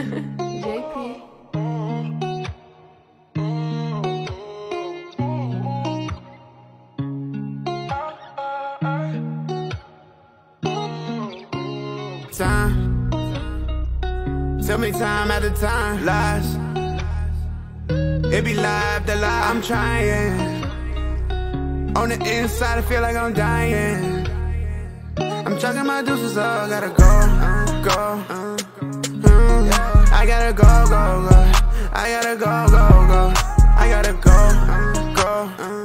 JP. Time. Tell me time after time. Lies. It be live the lie. I'm trying. On the inside, I feel like I'm dying. I'm chucking my deuces, up, gotta go, go. I gotta go, go, go. I gotta go, go, go. I gotta go, go. Uh,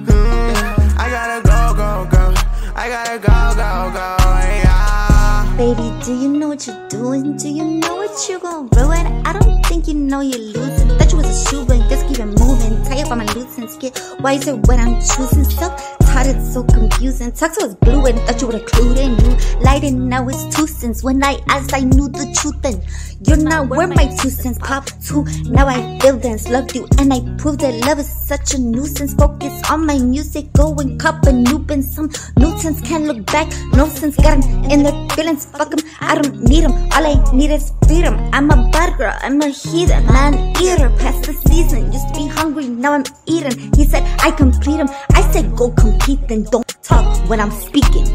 mm. I gotta go, go, go. I gotta go, go, go. Yeah. Baby, do you know what you're doing? Do you know what you gon' ruin? I don't think you know you're losing. Thought you was a shoe, but just keep it moving. Tie up on my loose and skit. Why is it what I'm choosing? So tired, it's so confusing. Tuxo was blue and thought you would've clued. You lied and now it's two cents. When I asked, I knew the truth and you're not worth my two cents. Pop two, now I feel dance. Loved you and I proved that love is such a nuisance. Focus on my music, go and cup a new bin. Some Newtons can't look back. No sense, got 'em in their feelings. Fuck I don't need. All I need is freedom. I'm a bad girl, I'm a heathen, man eater. Past the season, used to be hungry, now I'm eating. He said I complete him. I said go compete, then don't talk when I'm speaking.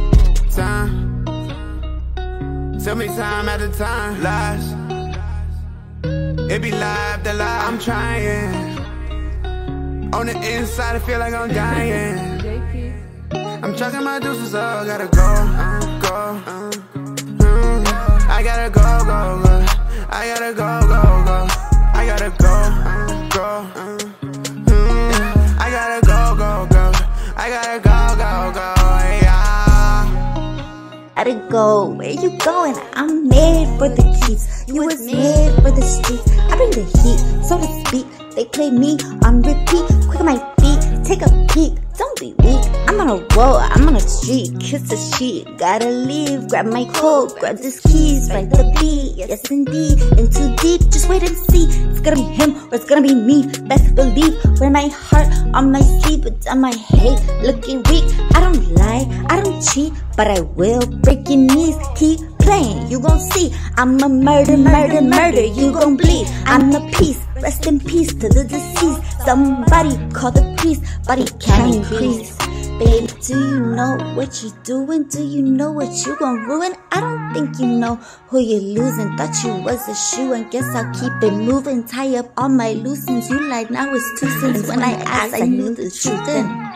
Time. Tell me time at a time. Lies. It be live the lie. I'm trying. On the inside, I feel like I'm dying. I'm chucking my deuces, up, gotta go, go. Uh, Gotta go, where you going? I'm made for the keys. You was made for the streets. I bring the heat, so to speak. They play me on repeat. Don't be weak. I'm on a roll, I'm on a street. Kiss the sheet, gotta leave. Grab my coat, grab these keys, write the beat. Yes, indeed. In too deep, just wait and see. It's gonna be him or it's gonna be me. Best believe. Wear my heart on my sleeve, but on my hate. Looking weak. I don't lie, I don't cheat, but I will break your knees. Keep playing, you gon' see. I'm a murder, murder, murder. You gon' bleed. I'm a peace. Rest in peace to the deceased. Somebody call the priest, but he can't increase. Baby, do you know what you're doing? Do you know what you gon' ruin? I don't think you know who you're losing. Thought you was a shoe, and guess I'll keep it moving. Tie up all my loose ends. You like now it's two cents. When I asked, I knew the truth. Then.